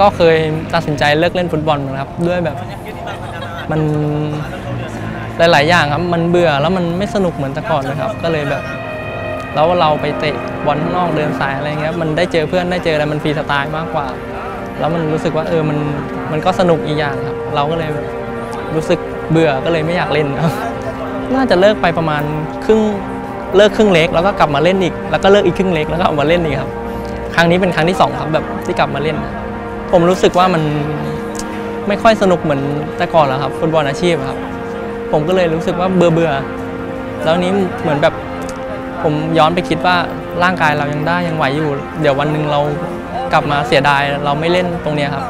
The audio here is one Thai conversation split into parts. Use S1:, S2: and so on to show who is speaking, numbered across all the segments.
S1: ก็เคยตัดสินใจเลิกเล่นฟุตบอลนกันครับ ด้วยแบบมันหลาย ๆ อย่างครับ มันเบื่อแล้วมันไม่สนุกเหมือนแต่ก่อนเลยครับ ก็เลยแบบ แล้วเราไปเตะบอลข้างนอกเดินสายอะไรเงี้ยมันได้เจอเพื่อนได้เจออะไรมันฟรีสไตล์มากกว่า แล้วมันรู้สึกว่าเออมันมันก็สนุกอีกอย่างครับ เราก็เลยรู้สึกเบื่อก็เลยไม่อยากเล่นครับน่าจะเลิกไปประมาณครึ่งเลิกครึ่งเล็กแล้วก็กลับมาเล่นอีก แล้วก็เลิกอีกครึ่งเล็กแล้วก็ออกมาเล่นอีกครับ ครั้งนี้เป็นครั้งที่สองครับแบบที่กลับมาเล่น ผมรู้สึกว่ามันไม่ค่อยสนุกเหมือนแต่ก่อนแล้วครับ ฟุตบอลอาชีพครับ ผมก็เลยรู้สึกว่าเบื่อเบื่อแล้วนี้เหมือนแบบผมย้อนไปคิดว่าร่างกายเรายังได้ยังไหวอยู่ เดี๋ยววันหนึ่งเรากลับมาเสียดายเราไม่เล่นตรงนี้ครับ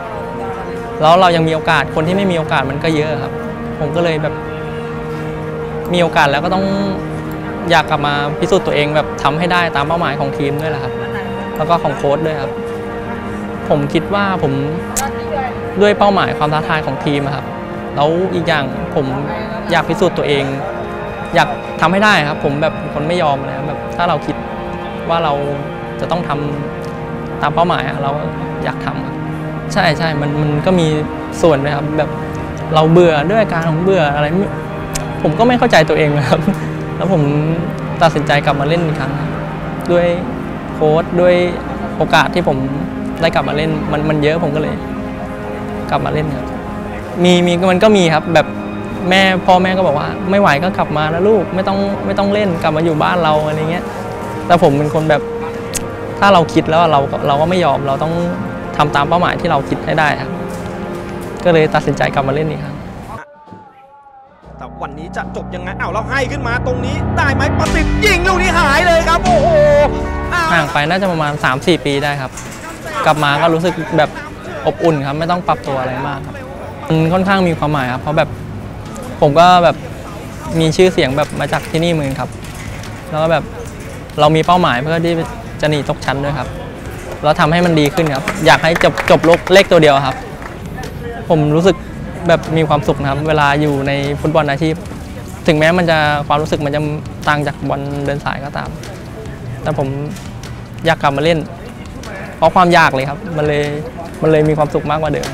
S1: แล้วเรายังมีโอกาสคนที่ไม่มีโอกาสมันก็เยอะครับ ผมก็เลยแบบมีโอกาสแล้วก็ต้องอยากกลับมาพิสูจน์ตัวเองแบบทำให้ได้ตามเป้าหมายของทีมด้วยแหละครับ แล้วก็ของโค้ชด้วยครับ ผมคิดว่าผมด้วยเป้าหมายความท้าทายของทีมครับแล้วอีกอย่างผมอยากพิสูจน์ตัวเอง อยากทำให้ได้ครับ ผมแบบคนไม่ยอมเลยครับแบบถ้าเราคิดว่าเราจะต้องทำตามเป้าหมายเราอยากทำใช่ใช่มันมันก็มีส่วนนะครับแบบเราเบื่อด้วยอาการของเบื่ออะไร ผมก็ไม่เข้าใจตัวเองนะครับ แล้วผมตัดสินใจกลับมาเล่นอีกครั้ง ด้วยโค้ชด้วยโอกาสที่ผม ได้กลับมาเล่นมันมันเยอะผมก็เลย กลับมาเล่นครับมีมีมันก็มีครับแบบแม่พ่อแม่ก็บอกว่า ไม่ไหวก็กลับมานะลูกไม่ต้องไม่ต้องเล่นกลับมาอยู่บ้านเราอะไรเงี้ยแต่ผมเป็นคนแบบถ้าเราคิดแล้วเราก็เราก็ไม่ยอมเราต้องทำตามเป้าหมายที่เราคิดให้ได้ครับก็เลยตัดสินใจกลับมาเล่นอีกครั้ง
S2: แต่วันนี้จะจบยังไงอ้าวเราให้ขึ้นมาตรงนี้ได้ไหมประสิทธิ์ยิงลูกนี้หายเลยครับโอ้โหอ้ว
S1: ห่างไปน่าจะประมาณ 3-4 ปีได้ครับ กลับมาก็รู้สึกแบบอบอุ่นครับ ไม่ต้องปรับตัวอะไรมากครับมันค่อนข้างมีความหมายครับ เพราะแบบผมก็แบบมีชื่อเสียงแบบมาจากที่นี่เหมือนกันครับ แล้วก็แบบเรามีเป้าหมายเพื่อที่จะหนีตกชั้นด้วยครับแล้วทำให้มันดีขึ้นครับ อยากให้จบจบโลกเลขตัวเดียวครับ ผมรู้สึกแบบมีความสุขนะครับ เวลาอยู่ในฟุตบอลอาชีพ ถึงแม้มันจะความรู้สึกมันจะต่างจากบอลเดินสายก็ตาม แต่ผมอยากกลับมาเล่น เพราะความยากเลยครับ มันเลยมันเลยมีความสุขมากกว่าเดิม